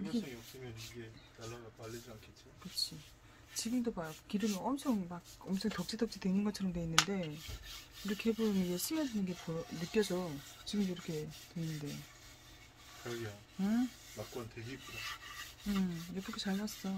일관성이 없으면 이게 날라가 말리지 않겠지? 그렇지. 지금도 봐요. 기름이 엄청 막 엄청 덕지덕지 되는 것처럼 돼 있는데 이렇게 해보면 이게 스며드는 게 보, 느껴져. 지금도 이렇게 돼 있는데. 자기야 응? 낙관 되게 이쁘다 응. 예쁘게 잘 났어.